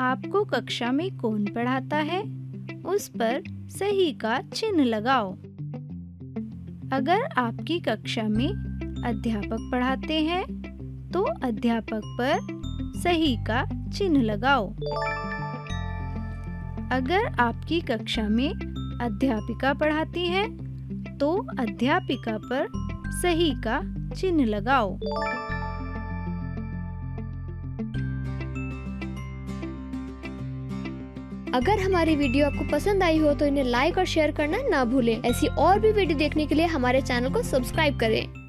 आपको कक्षा में कौन पढ़ाता है? उस पर सही का चिन्ह लगाओ। अगर आपकी कक्षा में अध्यापक पढ़ाते हैं तो अध्यापक पर सही का चिन्ह लगाओ। अगर आपकी कक्षा में अध्यापिका पढ़ाती है तो अध्यापिका पर सही का चिन्ह लगाओ। अगर हमारी वीडियो आपको पसंद आई हो तो इन्हें लाइक और शेयर करना ना भूलें। ऐसी और भी वीडियो देखने के लिए हमारे चैनल को सब्सक्राइब करें।